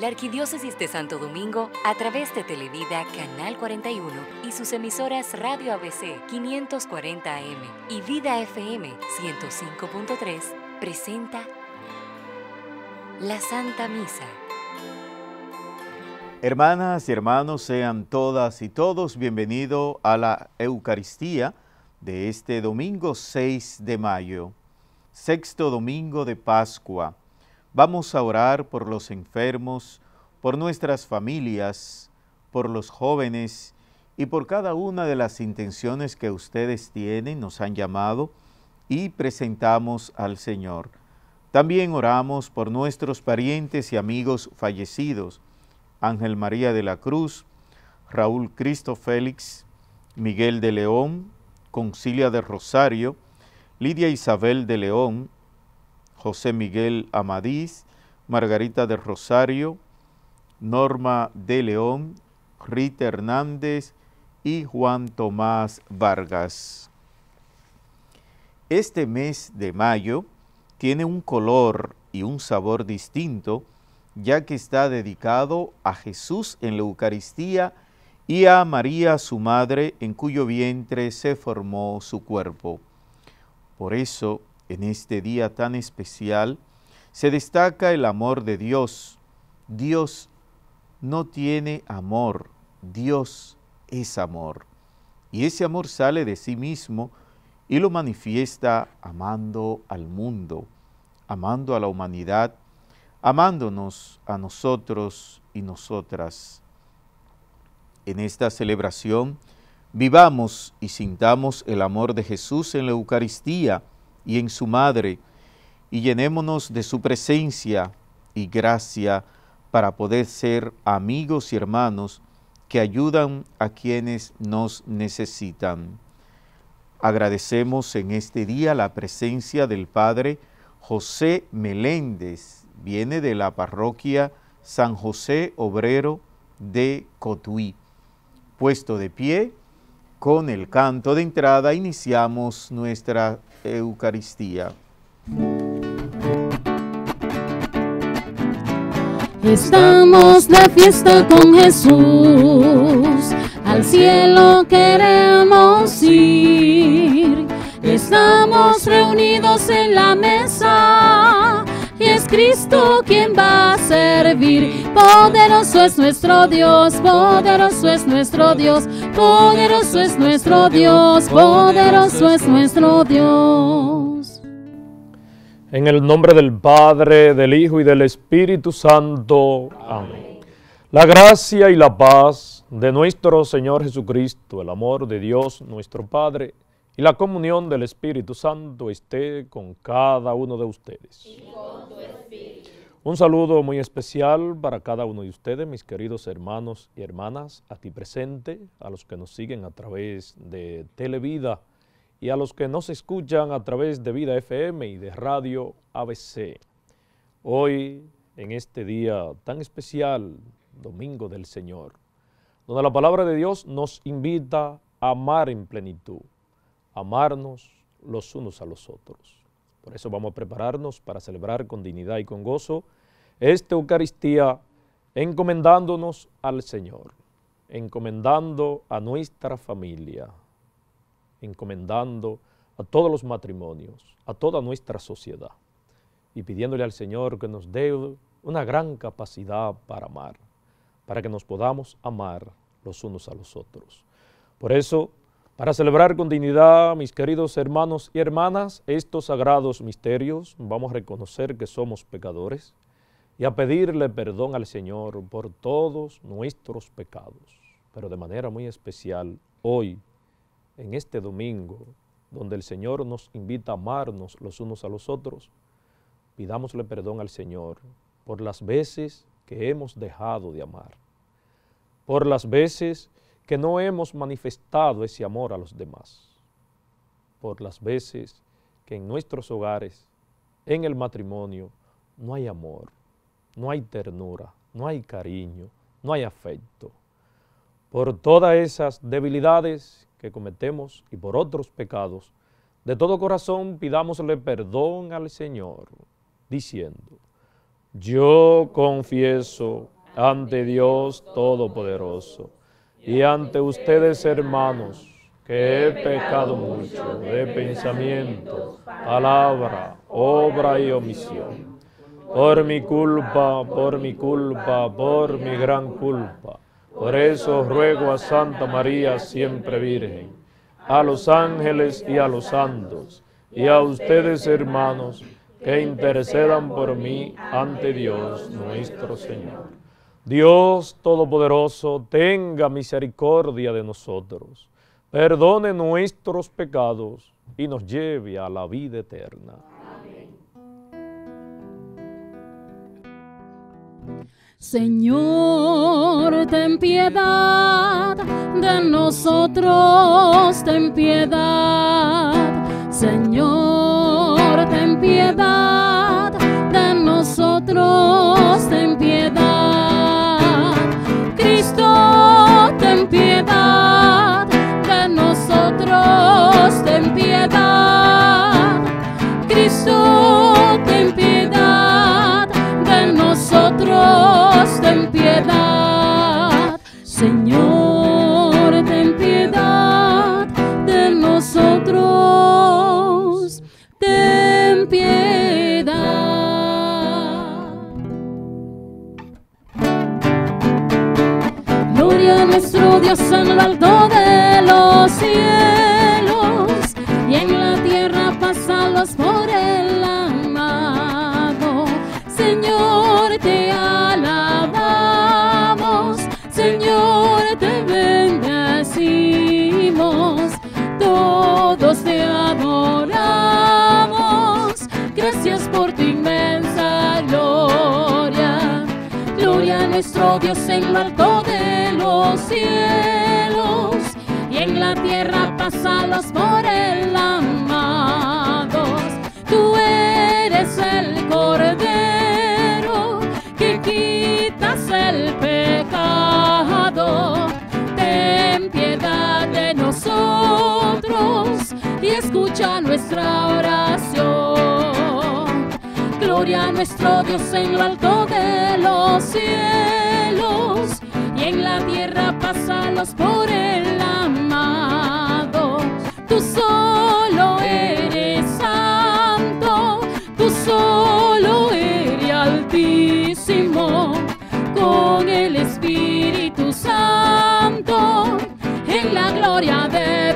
La Arquidiócesis de Santo Domingo, a través de Televida Canal 41 y sus emisoras Radio ABC 540 AM y Vida FM 105.3, presenta la Santa Misa. Hermanas y hermanos, sean todas y todos bienvenidos a la Eucaristía de este domingo 6 de mayo, sexto domingo de Pascua. Vamos a orar por los enfermos, por nuestras familias, por los jóvenes y por cada una de las intenciones que ustedes tienen, nos han llamado y presentamos al Señor. También oramos por nuestros parientes y amigos fallecidos, Ángel María de la Cruz, Raúl Cristo Félix, Miguel de León, Concilia de Rosario, Lidia Isabel de León, José Miguel Amadís, Margarita de Rosario, Norma de León, Rita Hernández y Juan Tomás Vargas. Este mes de mayo tiene un color y un sabor distinto, ya que está dedicado a Jesús en la Eucaristía y a María su madre, en cuyo vientre se formó su cuerpo. Por eso en este día tan especial se destaca el amor de Dios. Dios no tiene amor, Dios es amor. Y ese amor sale de sí mismo y lo manifiesta amando al mundo, amando a la humanidad, amándonos a nosotros y nosotras. En esta celebración vivamos y sintamos el amor de Jesús en la Eucaristía, y en su madre, y llenémonos de su presencia y gracia para poder ser amigos y hermanos que ayudan a quienes nos necesitan. Agradecemos en este día la presencia del Padre José Meléndez, viene de la parroquia San José Obrero de Cotuí. Puesto de pie, con el canto de entrada iniciamos nuestra Eucaristía. Estamos de fiesta con Jesús, al cielo queremos ir. Estamos reunidos en la mesa y es Cristo quien va a servir. Poderoso es nuestro Dios, poderoso es nuestro Dios, poderoso es nuestro Dios, poderoso es nuestro Dios. En el nombre del Padre, del Hijo y del Espíritu Santo. Amén. La gracia y la paz de nuestro Señor Jesucristo, el amor de Dios nuestro Padre y la comunión del Espíritu Santo esté con cada uno de ustedes. Un saludo muy especial para cada uno de ustedes, mis queridos hermanos y hermanas, aquí presente, a los que nos siguen a través de Televida y a los que nos escuchan a través de Vida FM y de Radio ABC. Hoy, en este día tan especial, Domingo del Señor, donde la palabra de Dios nos invita a amar en plenitud, amarnos los unos a los otros. Por eso vamos a prepararnos para celebrar con dignidad y con gozo esta Eucaristía encomendándonos al Señor, encomendando a nuestra familia, encomendando a todos los matrimonios, a toda nuestra sociedad y pidiéndole al Señor que nos dé una gran capacidad para amar, para que nos podamos amar los unos a los otros. Por eso, para celebrar con dignidad, mis queridos hermanos y hermanas, estos sagrados misterios, vamos a reconocer que somos pecadores y a pedirle perdón al Señor por todos nuestros pecados, pero de manera muy especial hoy, en este domingo, donde el Señor nos invita a amarnos los unos a los otros, pidámosle perdón al Señor por las veces que hemos dejado de amar, por las veces que no hemos manifestado ese amor a los demás, por las veces que en nuestros hogares, en el matrimonio, no hay amor, no hay ternura, no hay cariño, no hay afecto, por todas esas debilidades que cometemos y por otros pecados, de todo corazón pidámosle perdón al Señor, diciendo, Yo confieso ante Dios Todopoderoso y ante ustedes hermanos que he pecado mucho de pensamiento, palabra, obra y omisión. Por mi culpa, por mi culpa, por mi gran culpa. Por eso ruego a Santa María siempre Virgen, a los ángeles y a los santos, y a ustedes hermanos, que intercedan por mí ante Dios nuestro Señor. Dios Todopoderoso, tenga misericordia de nosotros, perdone nuestros pecados y nos lleve a la vida eterna. Señor, ten piedad de nosotros, ten piedad. Señor, ten piedad de nosotros, ten piedad. Ten piedad de nosotros, ten piedad. Cristo, ten piedad de nosotros, ten piedad. Señor, nuestro Dios en lo alto de los cielos nuestro Dios en lo alto de los cielos y en la tierra pasalos por el amados. Tú eres el cordero que quitas el pecado. Ten piedad de nosotros y escucha nuestra oración. A nuestro Dios en lo alto de los cielos y en la tierra pasalos por el amado. Tú solo eres santo, tú solo eres altísimo, con el Espíritu Santo, en la gloria de.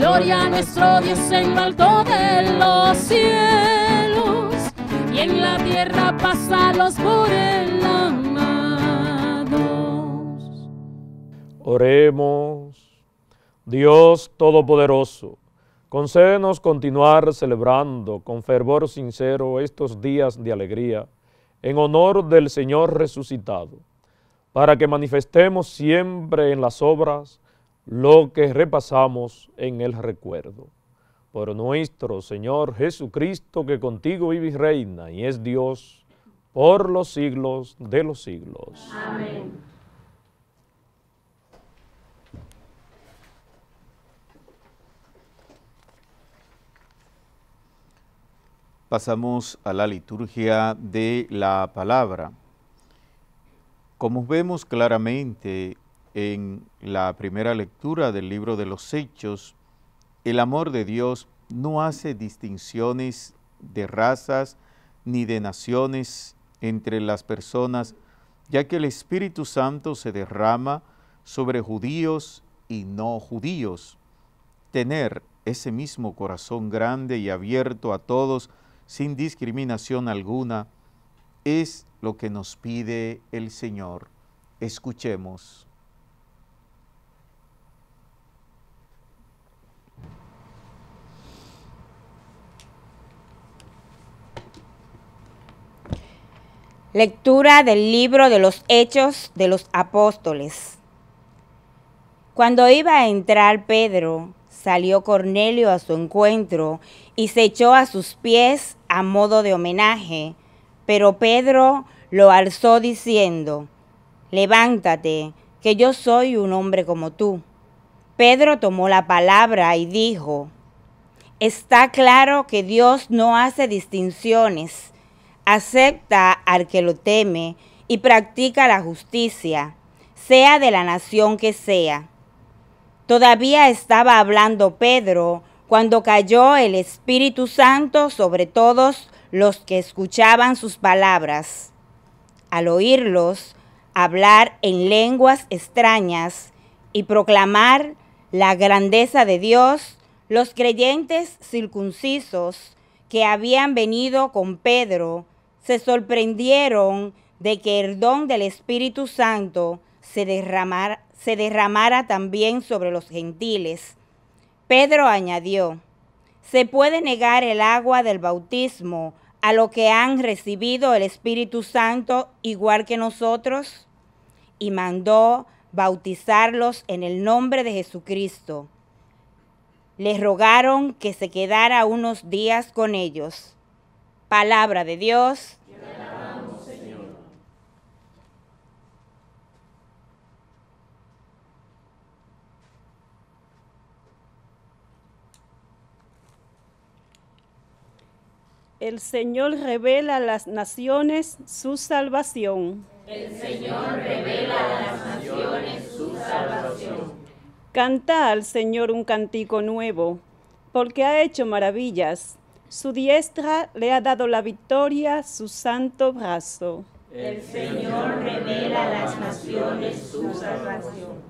Gloria a nuestro Dios en lo alto de los cielos y en la tierra pasalos por el amados. Oremos. Dios Todopoderoso, concédenos continuar celebrando con fervor sincero estos días de alegría en honor del Señor resucitado, para que manifestemos siempre en las obras lo que repasamos en el recuerdo. Por nuestro Señor Jesucristo, que contigo vive y reina y es Dios por los siglos de los siglos. Pasamos a la liturgia de la palabra. Como vemos claramente en la primera lectura del libro de los Hechos, el amor de Dios no hace distinciones de razas ni de naciones entre las personas, ya que el Espíritu Santo se derrama sobre judíos y no judíos. Tener ese mismo corazón grande y abierto a todos sin discriminación alguna es lo que nos pide el Señor. Escuchemos. Lectura del libro de los Hechos de los Apóstoles. Cuando iba a entrar Pedro, salió Cornelio a su encuentro y se echó a sus pies a modo de homenaje. Pero Pedro lo alzó diciendo, Levántate, que yo soy un hombre como tú. Pedro tomó la palabra y dijo, Está claro que Dios no hace distinciones, acepta al que lo teme y practica la justicia, sea de la nación que sea. Todavía estaba hablando Pedro cuando cayó el Espíritu Santo sobre todos los que escuchaban sus palabras. Al oírlos hablar en lenguas extrañas y proclamar la grandeza de Dios, los creyentes circuncisos que habían venido con Pedro se sorprendieron de que el don del Espíritu Santo se derramara, se derramara también sobre los gentiles Pedro añadió, ¿se puede negar el agua del bautismo a lo que han recibido el Espíritu Santo igual que nosotros? Y mandó bautizarlos en el nombre de Jesucristo. Les rogaron que se quedara unos días con ellos. Palabra de Dios. El Señor revela a las naciones su salvación. El Señor revela a las naciones su salvación. Canta al Señor un cantico nuevo, porque ha hecho maravillas. Su diestra le ha dado la victoria, su santo brazo. El Señor revela a las naciones su salvación.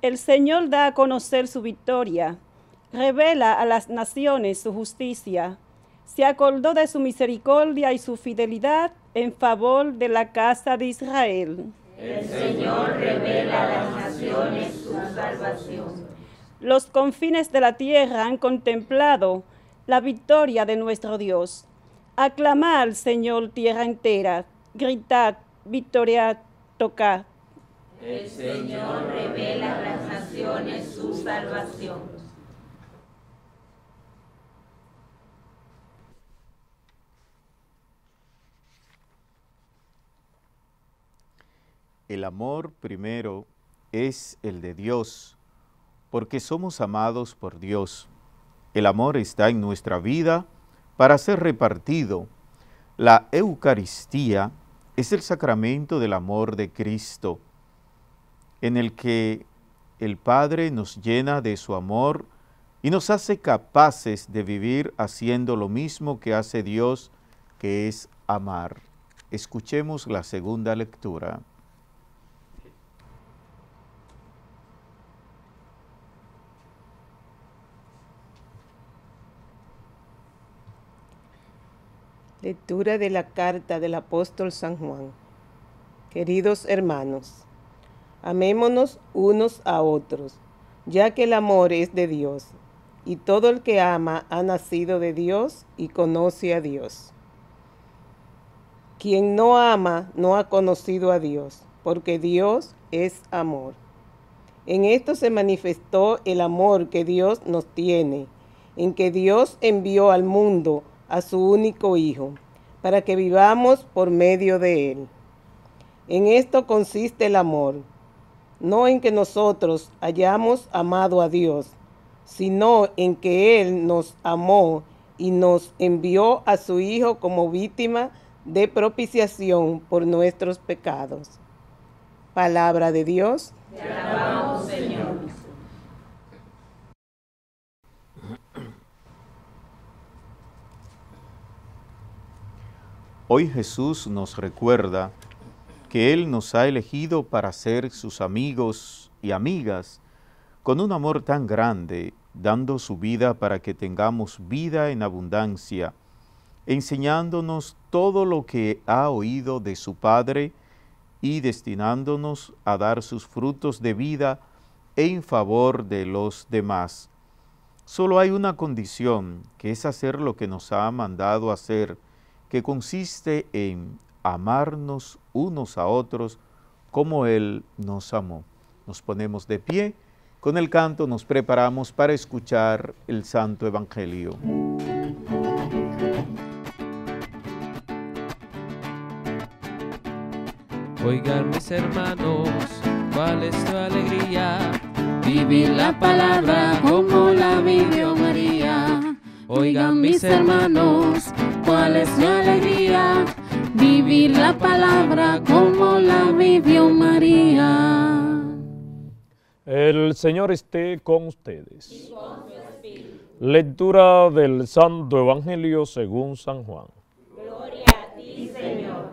El Señor da a conocer su victoria, revela a las naciones su justicia se acordó de su misericordia y su fidelidad en favor de la casa de Israel. El Señor revela a las naciones su salvación. Los confines de la tierra han contemplado la victoria de nuestro Dios. Aclamad al Señor tierra entera, gritad, victoria, tocad. El Señor revela a las naciones su salvación. El amor primero es el de Dios, porque somos amados por Dios. El amor está en nuestra vida para ser repartido. La Eucaristía es el sacramento del amor de Cristo, en el que el Padre nos llena de su amor y nos hace capaces de vivir haciendo lo mismo que hace Dios, que es amar. Escuchemos la segunda lectura. Lectura de la carta del apóstol San Juan. Queridos hermanos, amémonos unos a otros, ya que el amor es de Dios, y todo el que ama ha nacido de Dios y conoce a Dios. Quien no ama no ha conocido a Dios, porque Dios es amor. En esto se manifestó el amor que Dios nos tiene, en que Dios envió al mundo a su único Hijo, para que vivamos por medio de Él. En esto consiste el amor, no en que nosotros hayamos amado a Dios, sino en que Él nos amó y nos envió a su Hijo como víctima de propiciación por nuestros pecados. Palabra de Dios. Te alabamos, Señor. Hoy Jesús nos recuerda que Él nos ha elegido para ser sus amigos y amigas con un amor tan grande, dando su vida para que tengamos vida en abundancia, enseñándonos todo lo que ha oído de su Padre y destinándonos a dar sus frutos de vida en favor de los demás. Solo hay una condición, que es hacer lo que nos ha mandado hacer, que consiste en amarnos unos a otros como Él nos amó. Nos ponemos de pie, con el canto nos preparamos para escuchar el Santo Evangelio. Oigan mis hermanos, cuál es tu alegría, vivir la palabra como la vivió María Oigan mis hermanos, cuál es mi alegría vivir la palabra como la vivió María. El Señor esté con ustedes. Lectura del Santo Evangelio según San Juan. Gloria a ti, Señor.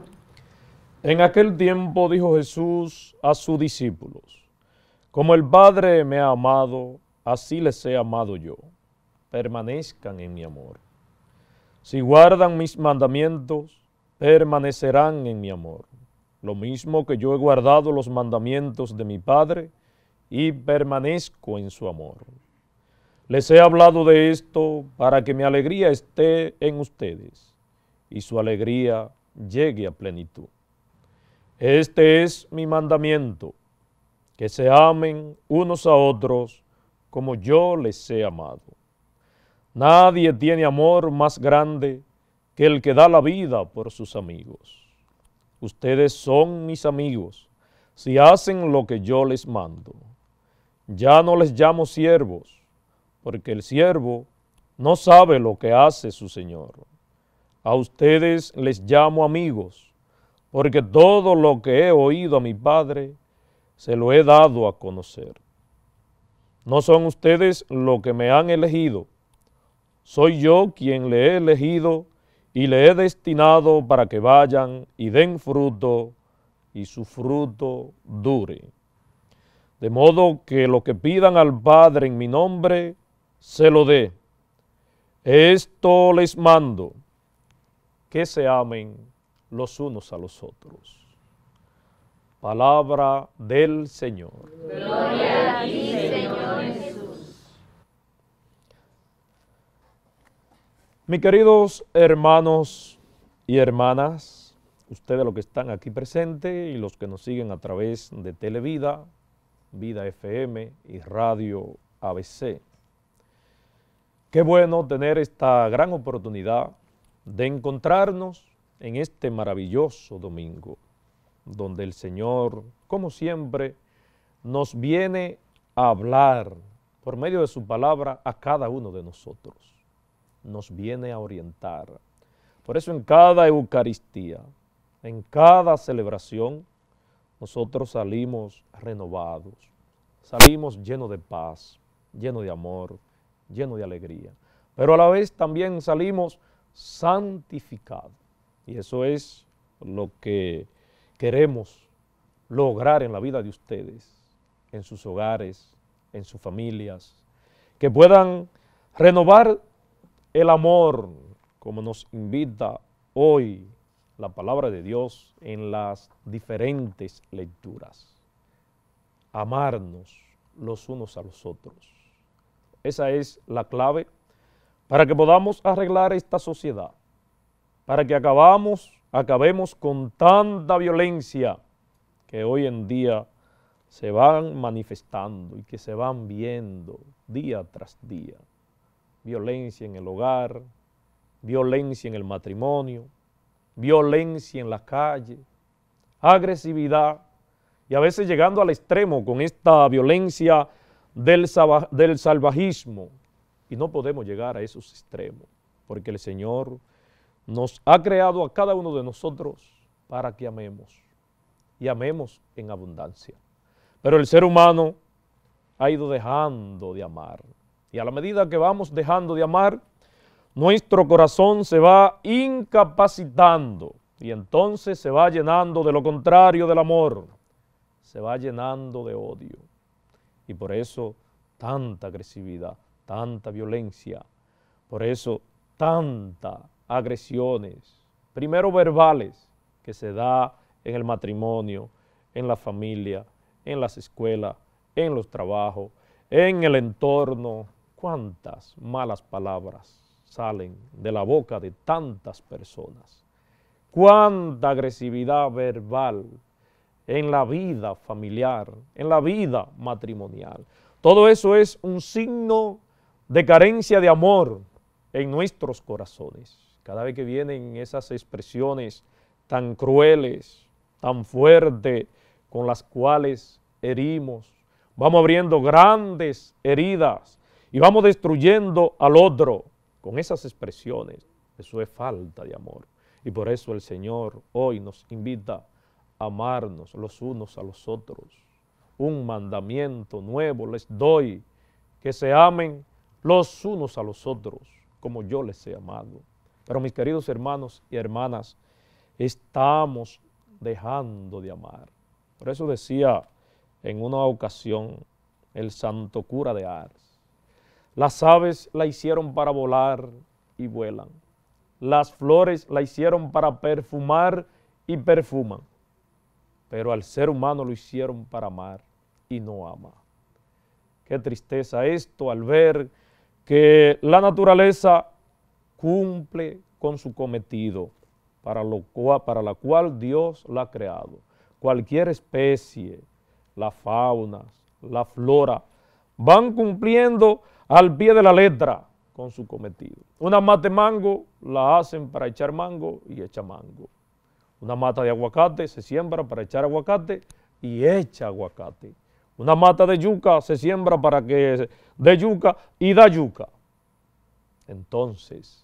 En aquel tiempo dijo Jesús a sus discípulos, como el Padre me ha amado, así les he amado yo. Permanezcan en mi amor. Si guardan mis mandamientos, permanecerán en mi amor. Lo mismo que yo he guardado los mandamientos de mi Padre y permanezco en su amor. Les he hablado de esto para que mi alegría esté en ustedes y su alegría llegue a plenitud. Este es mi mandamiento, que se amen unos a otros como yo les he amado. Nadie tiene amor más grande que el que da la vida por sus amigos. Ustedes son mis amigos si hacen lo que yo les mando. Ya no les llamo siervos porque el siervo no sabe lo que hace su Señor. A ustedes les llamo amigos, porque todo lo que he oído a mi Padre se lo he dado a conocer. No son ustedes lo que me han elegido, soy yo quien le he elegido y le he destinado para que vayan y den fruto y su fruto dure. De modo que lo que pidan al Padre en mi nombre, se lo dé. Esto les mando, que se amen los unos a los otros. Palabra del Señor. Gloria a ti, Señor Jesús. Mis queridos hermanos y hermanas, ustedes los que están aquí presentes y los que nos siguen a través de Televida, Vida FM y Radio ABC. Qué bueno tener esta gran oportunidad de encontrarnos en este maravilloso domingo, donde el Señor, como siempre, nos viene a hablar por medio de su palabra a cada uno de nosotros. Nos viene a orientar. Por eso en cada Eucaristía, en cada celebración, nosotros salimos renovados, salimos llenos de paz, llenos de amor, lleno de alegría. Pero a la vez también salimos santificados. Y eso es lo que queremos lograr en la vida de ustedes, en sus hogares, en sus familias, que puedan renovar el amor como nos invita hoy la palabra de Dios en las diferentes lecturas. Amarnos los unos a los otros esa es la clave para que podamos arreglar esta sociedad, para que acabamos, acabemos con tanta violencia que hoy en día se van manifestando y que se van viendo día tras día. Violencia en el hogar, violencia en el matrimonio, violencia en la calle, agresividad y a veces llegando al extremo con esta violencia del, salvajismo y no podemos llegar a esos extremos porque el Señor nos ha creado a cada uno de nosotros para que amemos y amemos en abundancia. Pero el ser humano ha ido dejando de amar y a la medida que vamos dejando de amar, nuestro corazón se va incapacitando y entonces se va llenando de lo contrario del amor, se va llenando de odio. Y por eso tanta agresividad, tanta violencia, por eso tanta agresiones, primero verbales, que se da en el matrimonio, en la familia, en las escuelas, en los trabajos, en el entorno. Cuántas malas palabras salen de la boca de tantas personas. Cuánta agresividad verbal en la vida familiar, en la vida matrimonial. Todo eso es un signo de carencia de amor en nuestros corazones. Cada vez que vienen esas expresiones tan crueles, tan fuertes, con las cuales herimos, vamos abriendo grandes heridas y vamos destruyendo al otro. con esas expresiones, eso es falta de amor. Y por eso el Señor hoy nos invita a amarnos los unos a los otros. Un mandamiento nuevo les doy, que se amen los unos a los otros, como yo les he amado. Pero mis queridos hermanos y hermanas, estamos dejando de amar. Por eso decía en una ocasión el santo cura de Ars, las aves la hicieron para volar y vuelan. Las flores la hicieron para perfumar y perfuman. Pero al ser humano lo hicieron para amar y no ama. Qué tristeza esto al ver que la naturaleza cumple con su cometido para, lo cual, para la cual Dios la ha creado. Cualquier especie, la fauna, la flora, van cumpliendo al pie de la letra con su cometido. Una mata de mango la hacen para echar mango y echa mango. Una mata de aguacate se siembra para echar aguacate y echa aguacate. Una mata de yuca se siembra para que dé yuca y da yuca. Entonces,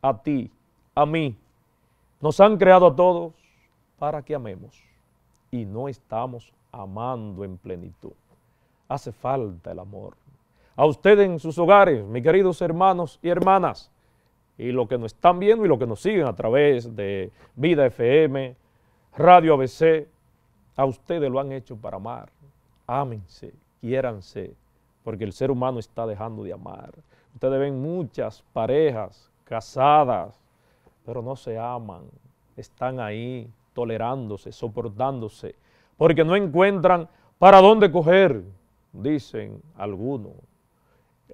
a ti, a mí, nos han creado a todos para que amemos y no estamos amando en plenitud. Hace falta el amor. A ustedes en sus hogares, mis queridos hermanos y hermanas, y los que nos están viendo y los que nos siguen a través de Vida FM, Radio ABC, a ustedes lo han hecho para amar. Ámense, quiéranse, porque el ser humano está dejando de amar. Ustedes ven muchas parejas casadas, pero no se aman, están ahí tolerándose, soportándose, porque no encuentran para dónde coger, dicen algunos.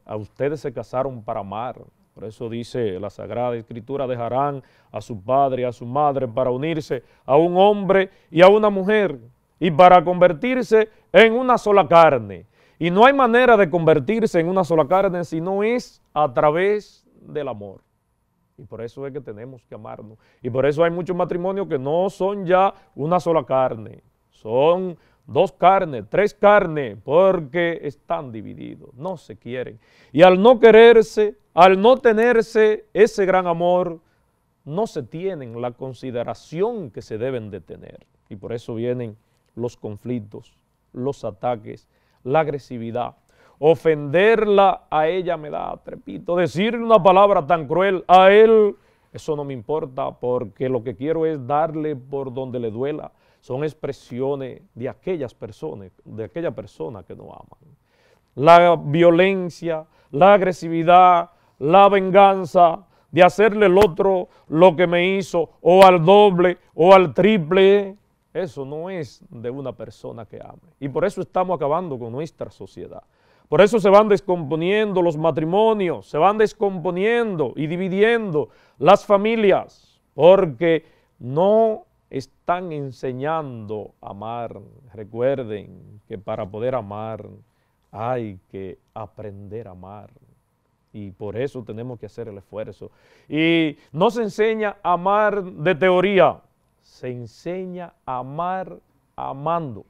A ustedes se casaron para amar, por eso dice la Sagrada Escritura, dejarán a su padre y a su madre para unirse a un hombre y a una mujer y para convertirse en una sola carne. Y no hay manera de convertirse en una sola carne si no es a través del amor. Y por eso es que tenemos que amarnos. Y por eso hay muchos matrimonios que no son ya una sola carne. Son dos carnes, tres carnes, porque están divididos, no se quieren. Y al no quererse, al no tenerse ese gran amor, no se tienen la consideración que se deben de tener. Y por eso vienen los conflictos, los ataques, la agresividad. Ofenderla a ella me da trepito. Decirle una palabra tan cruel a él, eso no me importa porque lo que quiero es darle por donde le duela. Son expresiones de aquellas personas, de aquella persona que no aman. La violencia, la agresividad, la venganza, de hacerle el otro lo que me hizo, o al doble, o al triple, eso no es de una persona que ame. Y por eso estamos acabando con nuestra sociedad. Por eso se van descomponiendo los matrimonios, se van descomponiendo y dividiendo las familias, porque no están enseñando a amar. Recuerden que para poder amar hay que aprender a amar. Y por eso tenemos que hacer el esfuerzo. Y no se enseña a amar de teoría, se enseña a amar amando.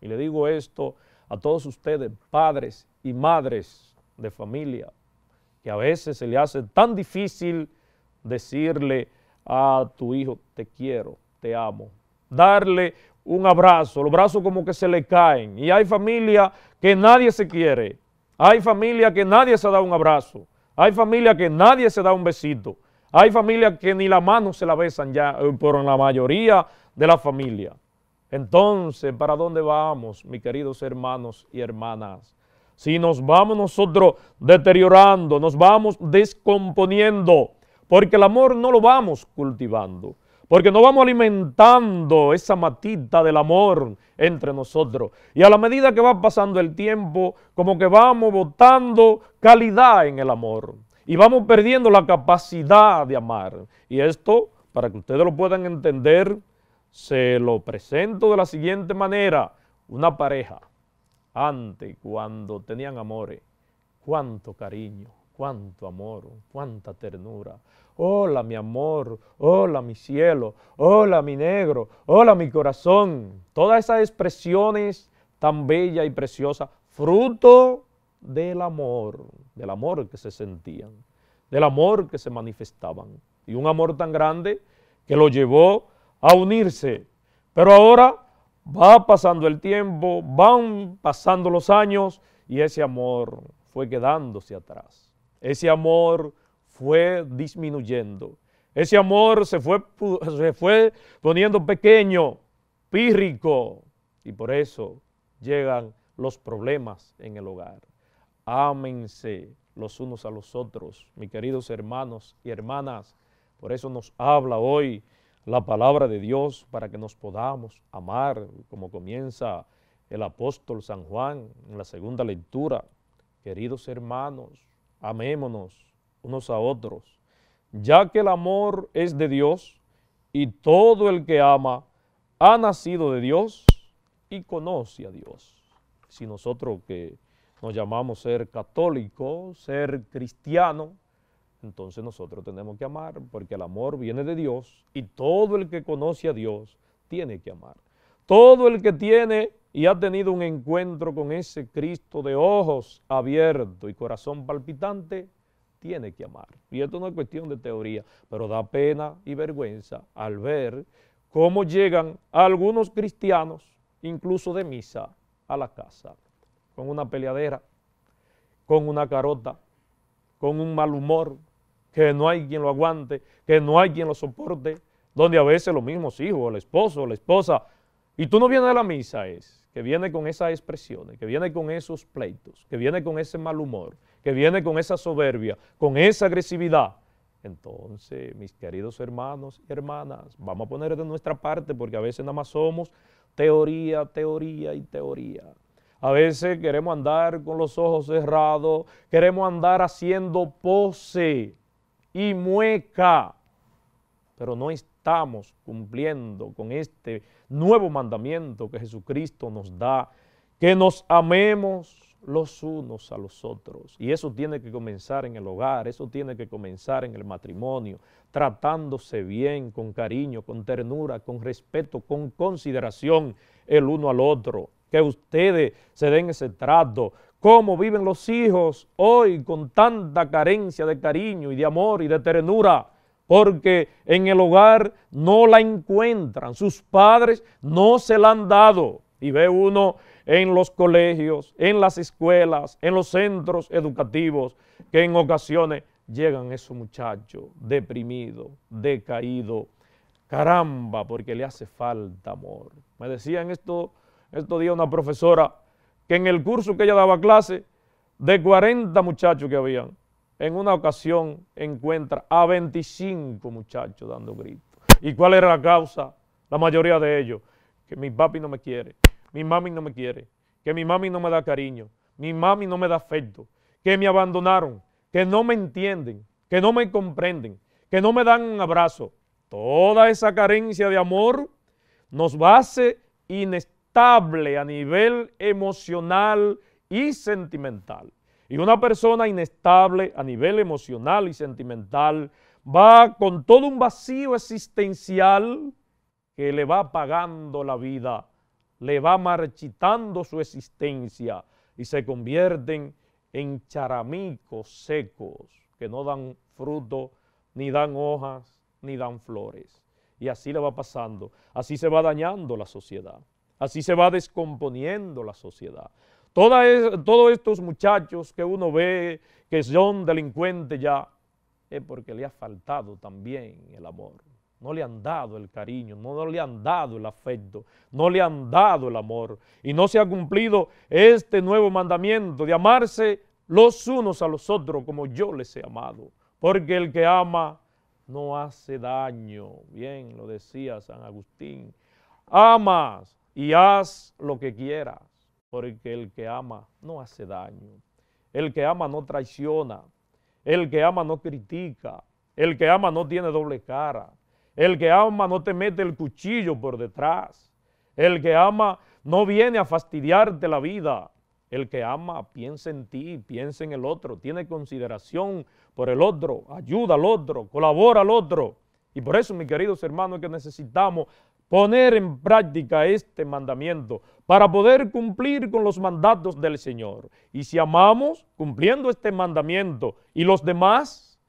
Y le digo esto a todos ustedes, padres y madres de familia, que a veces se le hace tan difícil decirle a tu hijo, te quiero, te amo. Darle un abrazo, los brazos como que se le caen. Y hay familia que nadie se quiere. Hay familia que nadie se da un abrazo. Hay familia que nadie se da un besito. Hay familias que ni la mano se la besan ya, eh, por la mayoría de la familia. Entonces, ¿para dónde vamos, mis queridos hermanos y hermanas? Si nos vamos nosotros deteriorando, nos vamos descomponiendo, porque el amor no lo vamos cultivando, porque no vamos alimentando esa matita del amor entre nosotros. Y a la medida que va pasando el tiempo, como que vamos botando calidad en el amor y vamos perdiendo la capacidad de amar. Y esto, para que ustedes lo puedan entender, se lo presento de la siguiente manera. Una pareja, antes, cuando tenían amores, cuánto cariño, cuánto amor, cuánta ternura. Hola mi amor, hola mi cielo, hola mi negro, hola mi corazón. Todas esas expresiones tan bellas y preciosas, fruto del amor, del amor que se sentían. del amor que se manifestaban. Y un amor tan grande que lo llevó a unirse. Pero ahora va pasando el tiempo, van pasando los años y ese amor fue quedándose atrás. Ese amor fue disminuyendo. Ese amor se fue, se fue poniendo pequeño, pírrico, y por eso llegan los problemas en el hogar. Ámense los unos a los otros, mis queridos hermanos y hermanas. Por eso nos habla hoy la palabra de Dios para que nos podamos amar, como comienza el apóstol San Juan en la segunda lectura. Queridos hermanos, amémonos unos a otros, ya que el amor es de Dios y todo el que ama ha nacido de Dios y conoce a Dios. Si nosotros que nos llamamos ser católicos, ser cristianos, entonces nosotros tenemos que amar, porque el amor viene de Dios y todo el que conoce a Dios tiene que amar. Todo el que tiene y ha tenido un encuentro con ese Cristo de ojos abiertos y corazón palpitante, tiene que amar. Y esto no es cuestión de teoría, pero da pena y vergüenza al ver cómo llegan algunos cristianos, incluso de misa, a la casa, con una peleadera, con una carota, con un mal humor, que no hay quien lo aguante, que no hay quien lo soporte, donde a veces los mismos hijos, el esposo, la esposa, y tú no vienes a la misa, es que viene con esas expresiones, que viene con esos pleitos, que viene con ese mal humor, que viene con esa soberbia, con esa agresividad. Entonces, mis queridos hermanos y hermanas, vamos a poner de nuestra parte porque a veces nada más somos teoría, teoría y teoría. A veces queremos andar con los ojos cerrados, queremos andar haciendo pose y mueca, pero no estamos cumpliendo con este nuevo mandamiento que Jesucristo nos da, que nos amemos los unos a los otros. Y eso tiene que comenzar en el hogar, eso tiene que comenzar en el matrimonio, tratándose bien, con cariño, con ternura, con respeto, con consideración el uno al otro. Que ustedes se den ese trato. Cómo viven los hijos hoy con tanta carencia de cariño y de amor y de ternura porque en el hogar no la encuentran, sus padres no se la han dado. Y ve uno en los colegios, en las escuelas, en los centros educativos, que en ocasiones llegan esos muchachos deprimidos, decaídos, caramba, porque le hace falta amor. Me decía en estos esto días una profesora que en el curso que ella daba clase, de 40 muchachos que habían, en una ocasión encuentra a 25 muchachos dando gritos. ¿Y cuál era la causa? La mayoría de ellos, que mi papi no me quiere, mi mami no me quiere, que mi mami no me da cariño, mi mami no me da afecto, que me abandonaron, que no me entienden, que no me comprenden, que no me dan un abrazo. Toda esa carencia de amor nos hacer inestable a nivel emocional y sentimental. Y una persona inestable a nivel emocional y sentimental va con todo un vacío existencial que le va apagando la vida le va marchitando su existencia y se convierten en charamicos secos que no dan fruto, ni dan hojas, ni dan flores. Y así le va pasando, así se va dañando la sociedad, así se va descomponiendo la sociedad. todos estos muchachos que uno ve que son delincuentes ya, es porque le ha faltado también el amor no le han dado el cariño, no le han dado el afecto, no le han dado el amor. Y no se ha cumplido este nuevo mandamiento de amarse los unos a los otros como yo les he amado. Porque el que ama no hace daño. Bien, lo decía San Agustín. Amas y haz lo que quieras, porque el que ama no hace daño. El que ama no traiciona. El que ama no critica. El que ama no tiene doble cara. El que ama no te mete el cuchillo por detrás. El que ama no viene a fastidiarte la vida. El que ama piensa en ti, piensa en el otro, tiene consideración por el otro, ayuda al otro, colabora al otro. Y por eso, mis queridos hermanos, que necesitamos poner en práctica este mandamiento para poder cumplir con los mandatos del Señor. Y si amamos cumpliendo este mandamiento y los demás,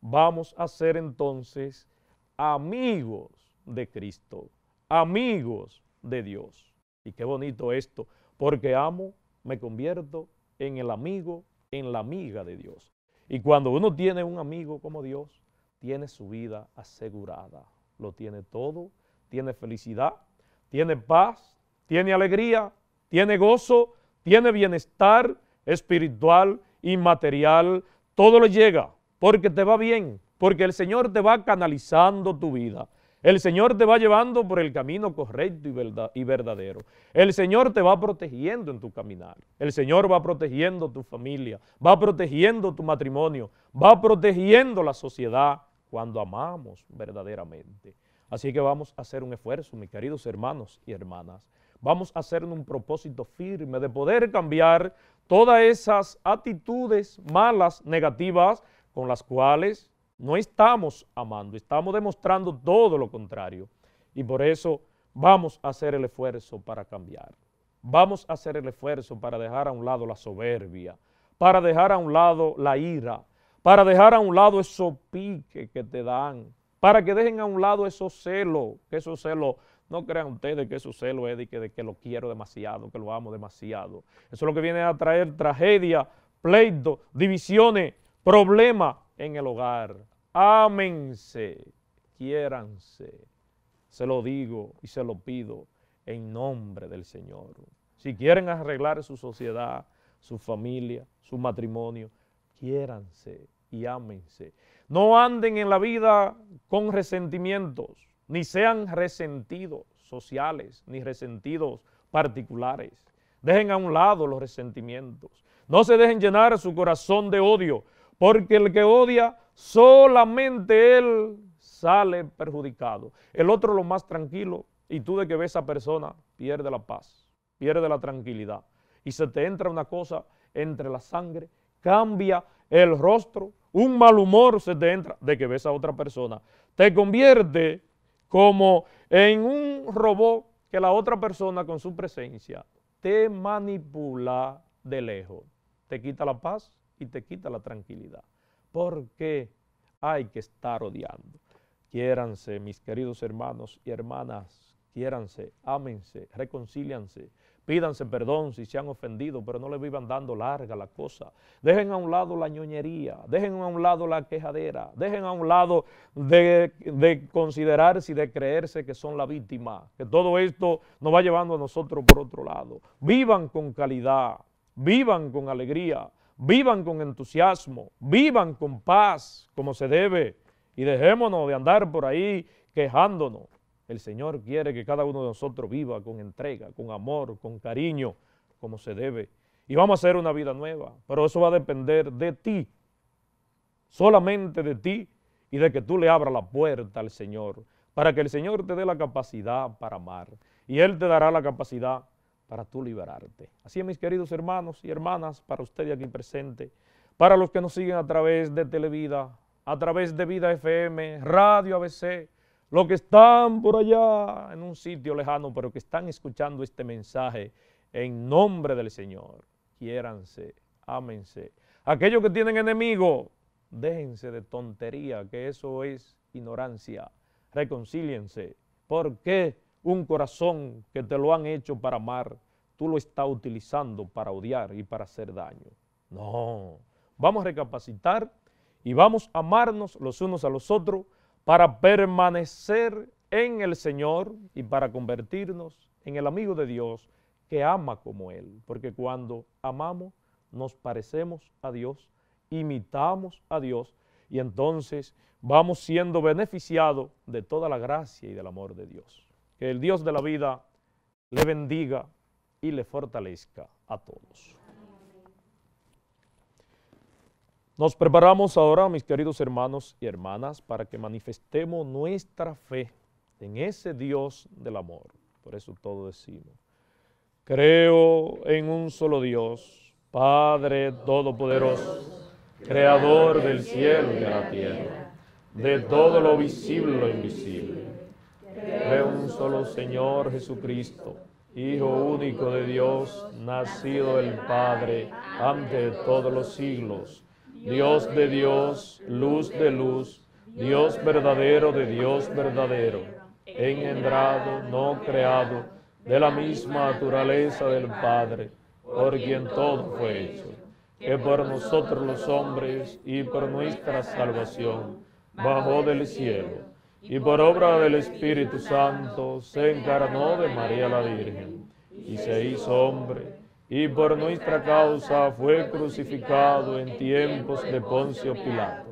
vamos a ser entonces amigos de Cristo, amigos de Dios. Y qué bonito esto, porque amo, me convierto en el amigo, en la amiga de Dios. Y cuando uno tiene un amigo como Dios, tiene su vida asegurada, lo tiene todo, tiene felicidad, tiene paz, tiene alegría, tiene gozo, tiene bienestar espiritual y material, todo le llega porque te va bien, porque el Señor te va canalizando tu vida. El Señor te va llevando por el camino correcto y verdadero. El Señor te va protegiendo en tu caminar. El Señor va protegiendo tu familia, va protegiendo tu matrimonio, va protegiendo la sociedad cuando amamos verdaderamente. Así que vamos a hacer un esfuerzo, mis queridos hermanos y hermanas. Vamos a hacer un propósito firme de poder cambiar todas esas actitudes malas, negativas, con las cuales no estamos amando, estamos demostrando todo lo contrario. Y por eso vamos a hacer el esfuerzo para cambiar. Vamos a hacer el esfuerzo para dejar a un lado la soberbia, para dejar a un lado la ira, para dejar a un lado esos piques que te dan, para que dejen a un lado esos celos, que esos celos, no crean ustedes que esos celos es de que, lo quiero demasiado, que lo amo demasiado. Eso es lo que viene a traer tragedia, pleito, divisiones, problemas, en el hogar. Ámense, quiéranse. Se lo digo y se lo pido en nombre del Señor. Si quieren arreglar su sociedad, su familia, su matrimonio, quiéranse y ámense. No anden en la vida con resentimientos, ni sean resentidos sociales, ni resentidos particulares. Dejen a un lado los resentimientos. No se dejen llenar su corazón de odio, porque el que odia, solamente él sale perjudicado. El otro lo más tranquilo y tú de que ves a esa persona pierde la paz, pierde la tranquilidad. Y se te entra una cosa entre la sangre, cambia el rostro, un mal humor se te entra de que ves a otra persona. Te convierte como en un robot que la otra persona con su presencia te manipula de lejos. Te quita la paz, y te quita la tranquilidad. Porque hay que estar odiando. Quiéranse, mis queridos hermanos y hermanas, quiéranse, ámense, reconcílianse, pídanse perdón si se han ofendido, pero no le vivan dando larga la cosa. Dejen a un lado la ñoñería, dejen a un lado la quejadera, dejen a un lado de, de considerarse y de creerse que son la víctima, que todo esto nos va llevando a nosotros por otro lado. Vivan con calidad, vivan con alegría, vivan con entusiasmo, vivan con paz como se debe y dejémonos de andar por ahí quejándonos. El Señor quiere que cada uno de nosotros viva con entrega, con amor, con cariño, como se debe. Y vamos a hacer una vida nueva, pero eso va a depender de ti, solamente de ti y de que tú le abras la puerta al Señor, para que el Señor te dé la capacidad para amar. Y Él te dará la capacidad para tú liberarte. Así es, mis queridos hermanos y hermanas, para usted aquí presente, para los que nos siguen a través de Televida, a través de Vida FM, Radio ABC, los que están por allá en un sitio lejano, pero que están escuchando este mensaje en nombre del Señor. Quiéranse, ámense. Aquellos que tienen enemigos, déjense de tontería, que eso es ignorancia. Reconcíliense. ¿Por qué? Un corazón que te lo han hecho para amar, tú lo estás utilizando para odiar y para hacer daño. No, vamos a recapacitar y vamos a amarnos los unos a los otros para permanecer en el Señor y para convertirnos en el amigo de Dios que ama como Él. Porque cuando amamos, nos parecemos a Dios, imitamos a Dios y entonces vamos siendo beneficiados de toda la gracia y del amor de Dios. El Dios de la vida le bendiga y le fortalezca a todos. Nos preparamos ahora, mis queridos hermanos y hermanas, para que manifestemos nuestra fe en ese Dios del amor. Por eso todo decimos, creo en un solo Dios, Padre Todopoderoso, Creador del cielo y de la tierra, de todo lo visible y lo invisible Creo un solo Señor Jesucristo, Hijo único de Dios, nacido del Padre ante todos los siglos, Dios de Dios, luz de luz, Dios verdadero de Dios verdadero, engendrado, no creado, de la misma naturaleza del Padre, por quien todo fue hecho, que por nosotros los hombres y por nuestra salvación bajó del cielo, y por obra del Espíritu Santo se encarnó de María la Virgen, y se hizo hombre, y por nuestra causa fue crucificado en tiempos de Poncio Pilato.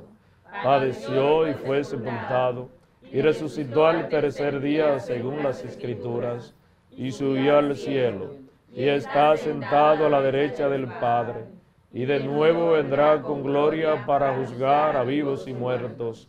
Padeció y fue sepultado, y resucitó al tercer día según las Escrituras, y subió al cielo, y está sentado a la derecha del Padre, y de nuevo vendrá con gloria para juzgar a vivos y muertos,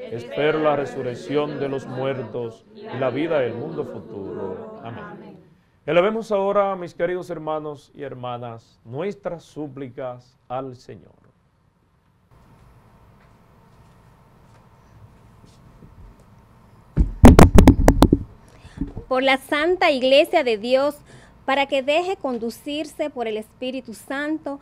Espero la resurrección de los muertos y la vida del mundo futuro. Amén. Elevemos ahora, mis queridos hermanos y hermanas, nuestras súplicas al Señor. por la Santa Iglesia de Dios, para que deje conducirse por el Espíritu Santo,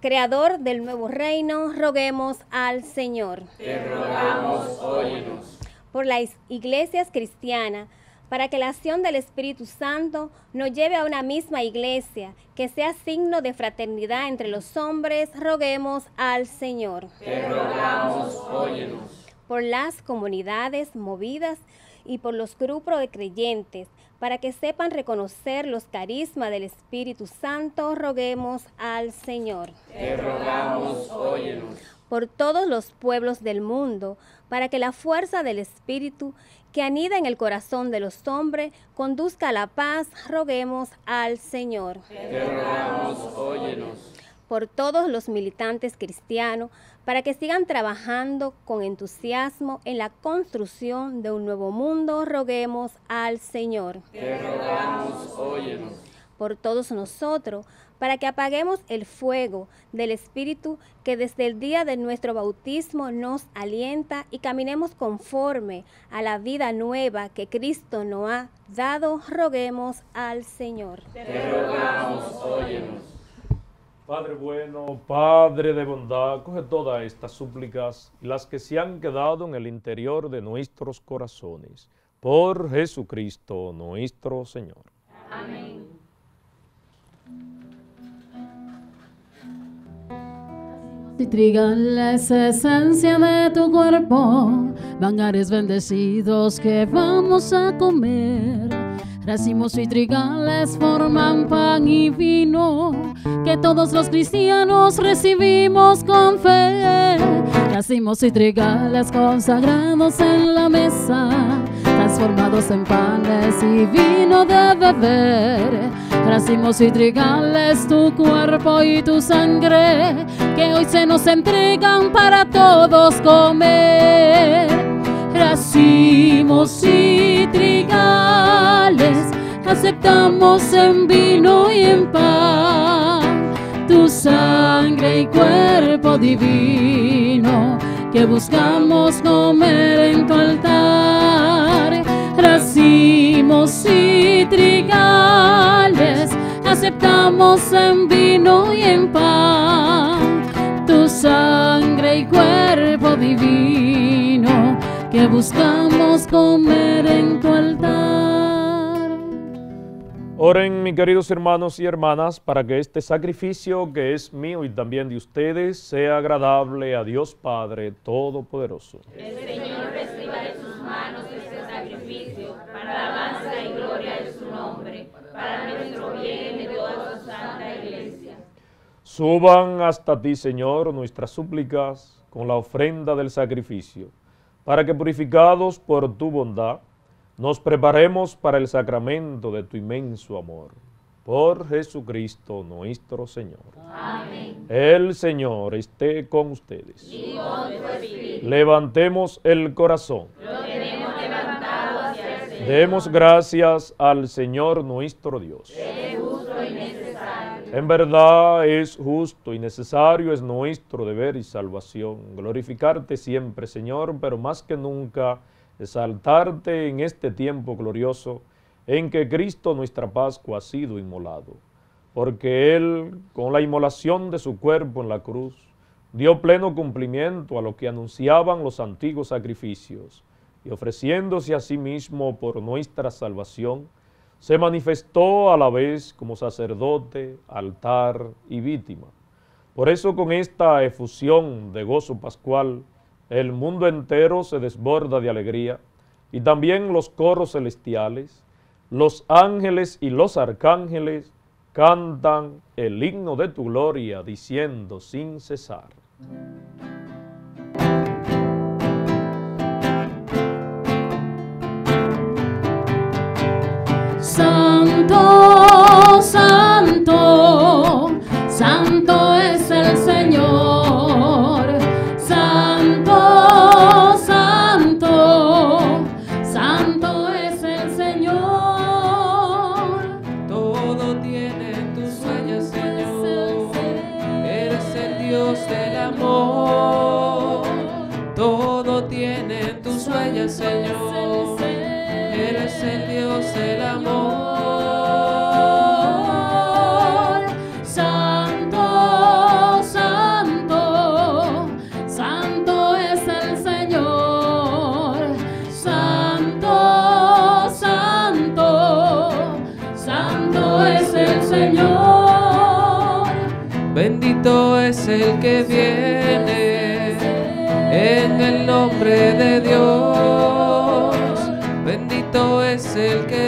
Creador del nuevo reino, roguemos al Señor. Te rogamos, óyenos. Por las iglesias cristianas, para que la acción del Espíritu Santo nos lleve a una misma iglesia, que sea signo de fraternidad entre los hombres, roguemos al Señor. Te rogamos, óyenos. Por las comunidades movidas y por los grupos de creyentes, para que sepan reconocer los carismas del Espíritu Santo, roguemos al Señor. Te rogamos, óyenos. Por todos los pueblos del mundo, para que la fuerza del Espíritu que anida en el corazón de los hombres conduzca a la paz, roguemos al Señor. Te rogamos, óyenos. Por todos los militantes cristianos, para que sigan trabajando con entusiasmo en la construcción de un nuevo mundo, roguemos al Señor. Te rogamos, óyenos. Por todos nosotros, para que apaguemos el fuego del Espíritu que desde el día de nuestro bautismo nos alienta y caminemos conforme a la vida nueva que Cristo nos ha dado, roguemos al Señor. Te rogamos, óyenos. Padre bueno, Padre de bondad, coge todas estas súplicas, las que se han quedado en el interior de nuestros corazones, por Jesucristo nuestro Señor. Amén. Y trigales esencia de tu cuerpo, bangares bendecidos que vamos a comer. Racimos y trigales forman pan y vino que todos los cristianos recibimos con fe. Racimos y trigales consagrados en la mesa, transformados en panes y vino de beber. Racimos y trigales, tu cuerpo y tu sangre, que hoy se nos entregan para todos comer. Racimos y trigales, aceptamos en vino y en pan tu sangre y cuerpo divino que buscamos comer en tu altar. Racimos y trigales, aceptamos en vino y en pan tu sangre y cuerpo divino que buscamos comer en tu altar. Oren, mis queridos hermanos y hermanas, para que este sacrificio que es mío y también de ustedes sea agradable a Dios Padre Todopoderoso. El Señor reciba de sus manos este sacrificio para la alabanza y gloria de su nombre, para nuestro bien y de toda su santa iglesia. Suban hasta ti, Señor, nuestras súplicas con la ofrenda del sacrificio, para que purificados por tu bondad, nos preparemos para el sacramento de tu inmenso amor. Por Jesucristo nuestro Señor. Amén. El Señor esté con ustedes. Y con tu espíritu. Levantemos el corazón. Lo tenemos levantado hacia el Señor. Demos gracias al Señor nuestro Dios. En verdad es justo y necesario, es nuestro deber y salvación. Glorificarte siempre, Señor, pero más que nunca exaltarte en este tiempo glorioso en que Cristo nuestra Pascua ha sido inmolado. Porque Él, con la inmolación de su cuerpo en la cruz, dio pleno cumplimiento a lo que anunciaban los antiguos sacrificios y ofreciéndose a sí mismo por nuestra salvación, se manifestó a la vez como sacerdote, altar y víctima. Por eso con esta efusión de gozo pascual, el mundo entero se desborda de alegría y también los coros celestiales, los ángeles y los arcángeles cantan el himno de tu gloria diciendo sin cesar. El que viene en el nombre de Dios. Bendito es el que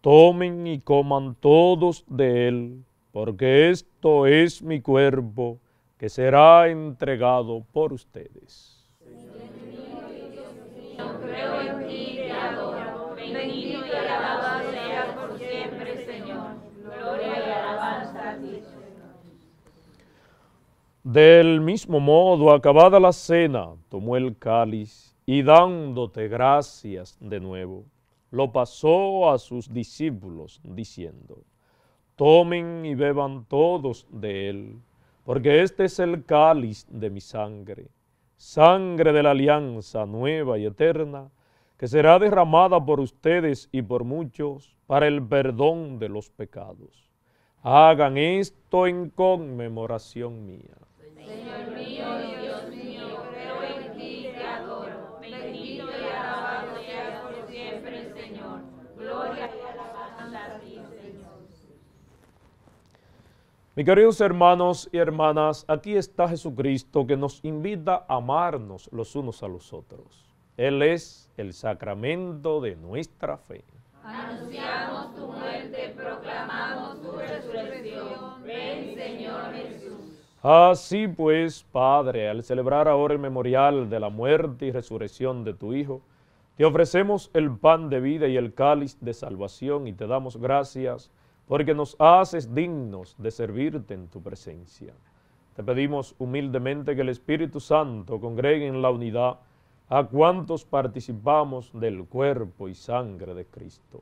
tomen y coman todos de él, porque esto es mi cuerpo que será entregado por ustedes. Del mismo modo, acabada la cena, tomó el cáliz y dándote gracias de nuevo, lo pasó a sus discípulos, diciendo, tomen y beban todos de él, porque este es el cáliz de mi sangre, sangre de la alianza nueva y eterna, que será derramada por ustedes y por muchos para el perdón de los pecados. Hagan esto en conmemoración mía. Señor mío y Dios mío, creo en ti y te adoro. Bendito y alabado seas por siempre, Señor. Gloria y alabanza a ti, Señor. Mis queridos hermanos y hermanas, aquí está Jesucristo que nos invita a amarnos los unos a los otros. Él es el sacramento de nuestra fe. Anunciamos tu muerte, proclamamos tu resurrección. Ven, Señor Jesús. Así pues, Padre, al celebrar ahora el memorial de la muerte y resurrección de tu Hijo, te ofrecemos el pan de vida y el cáliz de salvación y te damos gracias porque nos haces dignos de servirte en tu presencia. Te pedimos humildemente que el Espíritu Santo congregue en la unidad a cuantos participamos del cuerpo y sangre de Cristo.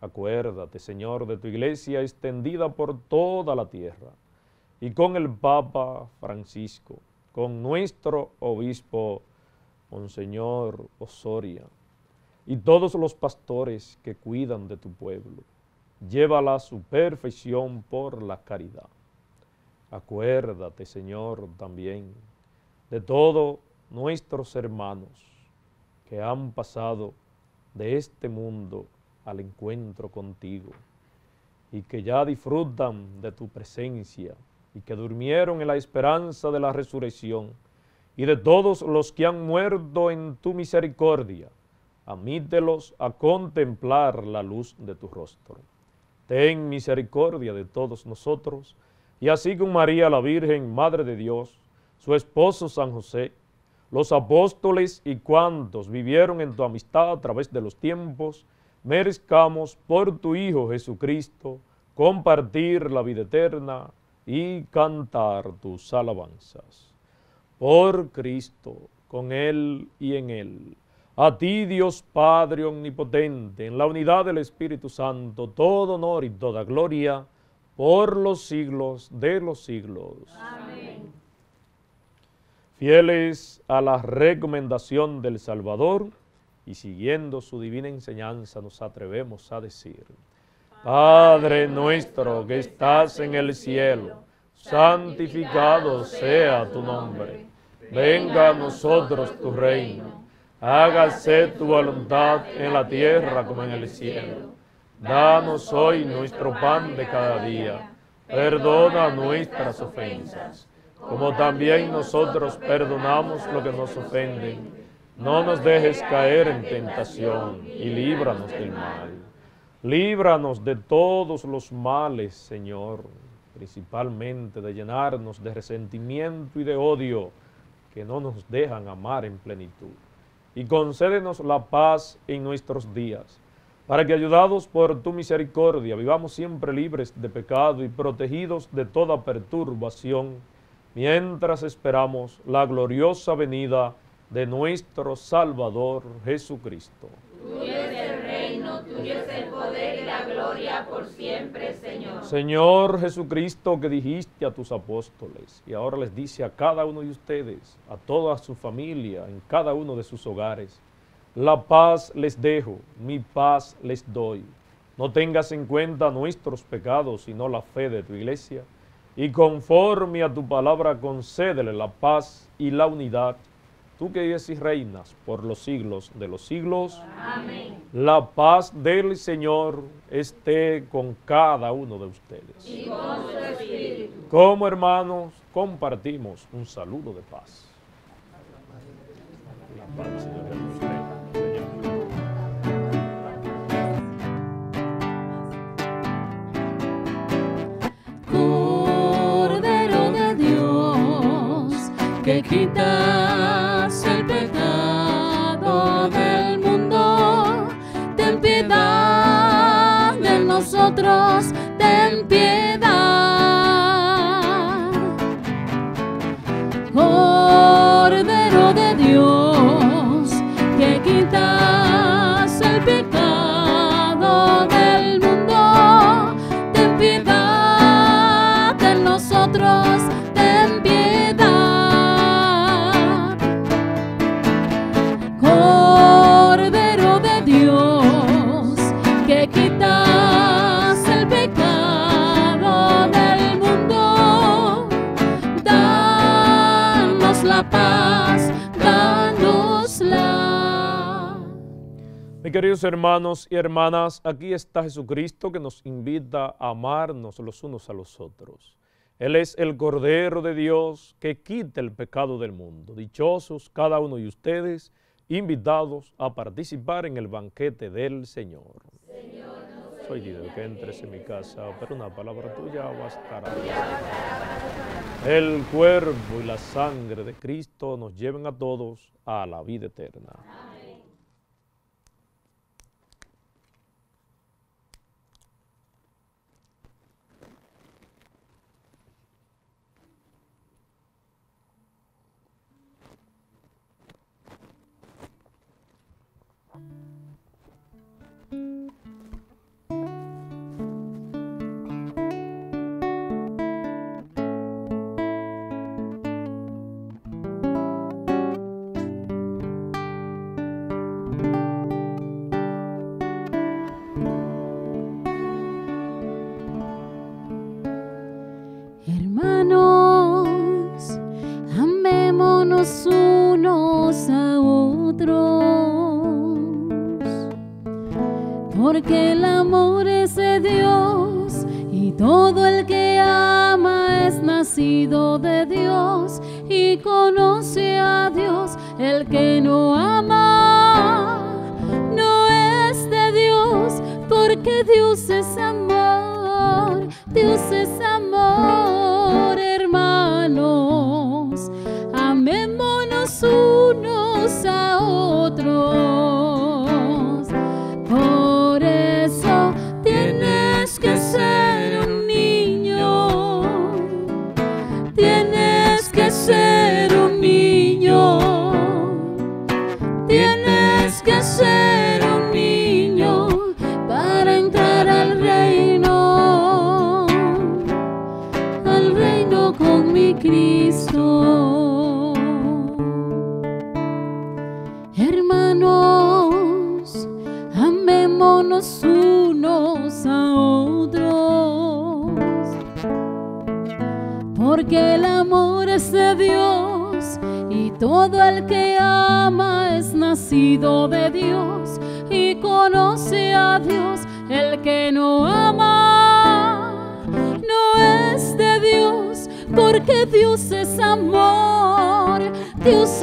Acuérdate, Señor, de tu iglesia extendida por toda la tierra y con el Papa Francisco, con nuestro obispo Monseñor Osoria y todos los pastores que cuidan de tu pueblo. Llévala a su perfección por la caridad. Acuérdate, Señor, también de todos nuestros hermanos que han pasado de este mundo al encuentro contigo y que ya disfrutan de tu presencia y que durmieron en la esperanza de la resurrección y de todos los que han muerto en tu misericordia, admítelos a contemplar la luz de tu rostro. Ten misericordia de todos nosotros, y así con María la Virgen, Madre de Dios, su esposo San José, los apóstoles y cuantos vivieron en tu amistad a través de los tiempos, merezcamos por tu Hijo Jesucristo compartir la vida eterna y cantar tus alabanzas. Por Cristo, con Él y en Él. A ti, Dios Padre Omnipotente, en la unidad del Espíritu Santo, todo honor y toda gloria por los siglos de los siglos. Amén. Fieles a la recomendación del Salvador y siguiendo su divina enseñanza, nos atrevemos a decir, Padre nuestro que estás en el cielo, santificado sea tu nombre. Venga a nosotros tu reino. Hágase tu voluntad en la tierra como en el cielo. Danos hoy nuestro pan de cada día. Perdona nuestras ofensas, como también nosotros perdonamos lo que nos ofenden. No nos dejes caer en tentación y líbranos del mal. Líbranos de todos los males, Señor, principalmente de llenarnos de resentimiento y de odio que no nos dejan amar en plenitud. Y concédenos la paz en nuestros días, para que ayudados por tu misericordia vivamos siempre libres de pecado y protegidos de toda perturbación, mientras esperamos la gloriosa venida de nuestro Salvador Jesucristo. Tuyo es el reino, tuyo es el poder y la gloria por siempre, Señor. Señor Jesucristo, que dijiste a tus apóstoles, y ahora les dice a cada uno de ustedes, a toda su familia, en cada uno de sus hogares, la paz les dejo, mi paz les doy. No tengas en cuenta nuestros pecados, sino la fe de tu iglesia, y conforme a tu palabra concédele la paz y la unidad tú que vives y reinas por los siglos de los siglos. Amén. La paz del Señor esté con cada uno de ustedes. Y con su espíritu. Como hermanos, compartimos un saludo de paz. La paz. Cordero de Dios, que quitas nosotros, queridos hermanos y hermanas, aquí está Jesucristo que nos invita a amarnos los unos a los otros. Él es el Cordero de Dios que quita el pecado del mundo. Dichosos cada uno de ustedes, invitados a participar en el banquete del Señor. Soy líder que entres en mi casa, pero una palabra tuya bastará. El cuerpo y la sangre de Cristo nos lleven a todos a la vida eterna. Amor, Dios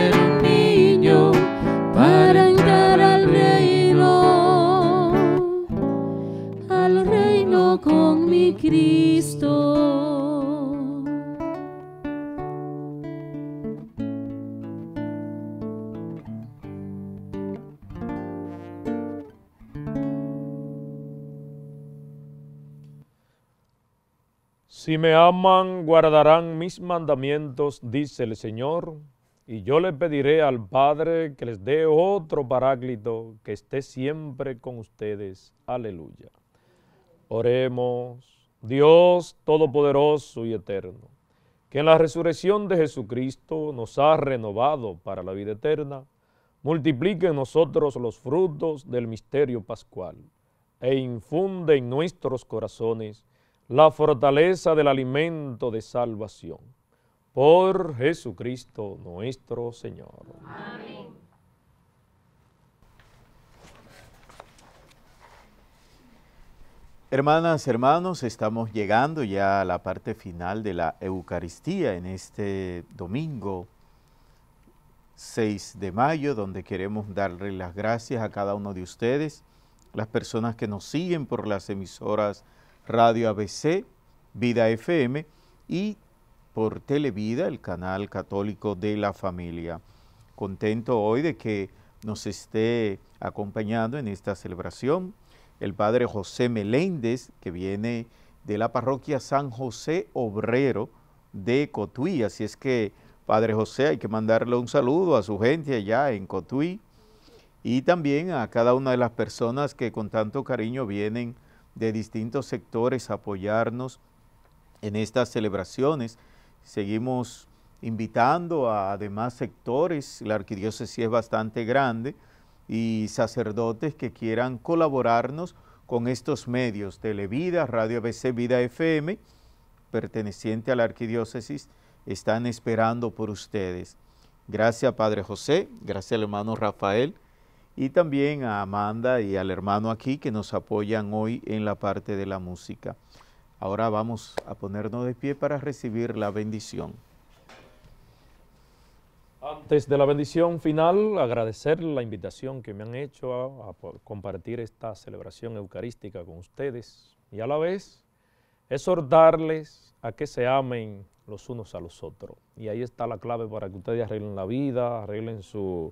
Si me aman, guardarán mis mandamientos, dice el Señor, y yo le pediré al Padre que les dé otro paráclito que esté siempre con ustedes. Aleluya. Oremos, Dios Todopoderoso y Eterno, que en la resurrección de Jesucristo nos ha renovado para la vida eterna, multiplique en nosotros los frutos del misterio pascual e infunde en nuestros corazones la fortaleza del alimento de salvación. Por Jesucristo nuestro Señor. Hermanas, hermanos, estamos llegando ya a la parte final de la Eucaristía en este domingo 6 de mayo, donde queremos darle las gracias a cada uno de ustedes, las personas que nos siguen por las emisoras Radio ABC, Vida FM y por Televida, el canal católico de la familia. Contento hoy de que nos esté acompañando en esta celebración el padre José Meléndez, que viene de la parroquia San José Obrero de Cotuí. Así es que, padre José, hay que mandarle un saludo a su gente allá en Cotuí y también a cada una de las personas que con tanto cariño vienen de distintos sectores apoyarnos en estas celebraciones. Seguimos invitando a demás sectores, la arquidiócesis es bastante grande, y sacerdotes que quieran colaborarnos con estos medios, Televida, Radio ABC, Vida FM, perteneciente a la arquidiócesis, están esperando por ustedes. Gracias Padre José, gracias hermano Rafael y también a Amanda y al hermano aquí que nos apoyan hoy en la parte de la música. Ahora vamos a ponernos de pie para recibir la bendición. Antes de la bendición final, agradecer la invitación que me han hecho a, compartir esta celebración eucarística con ustedes y a la vez exhortarles a que se amen los unos a los otros. Y ahí está la clave para que ustedes arreglen la vida, arreglen su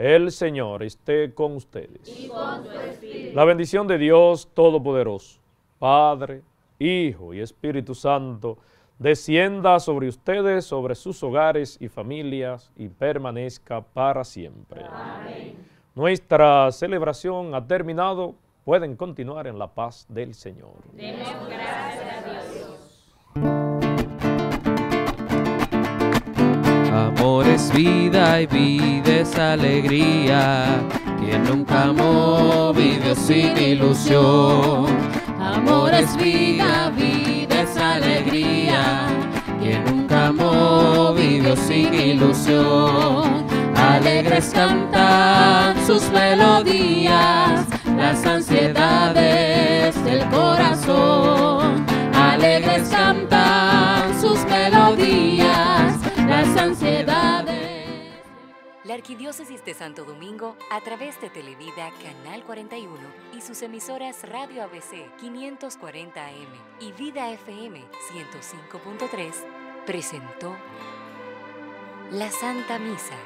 El Señor esté con ustedes. La bendición de Dios Todopoderoso, Padre, Hijo y Espíritu Santo, descienda sobre ustedes, sobre sus hogares y familias y permanezca para siempre. Amén. Nuestra celebración ha terminado. Pueden continuar en la paz del Señor. Demos gracias Amor es vida y vida es alegría. Quien nunca amó vivió sin ilusión. Amor es vida, vida es alegría. Quien nunca amó vivió sin ilusión. Alegres cantan sus melodías, las ansiedades del corazón. Alegres cantan sus melodías, las ansiedades. La Arquidiócesis de Santo Domingo, a través de Televida Canal 41 y sus emisoras Radio ABC 540 AM y Vida FM 105.3, presentó la Santa Misa